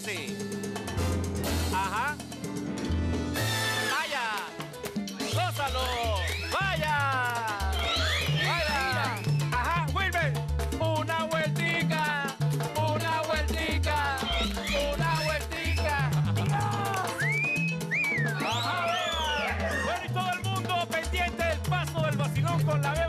así. Ajá. Vaya. Gózalo. Vaya. Vaya. Ajá, vuelve. Una vueltica. Una vueltica. Una vueltica. Ajá. Bueno, y todo el mundo pendiente del paso del vacilón con la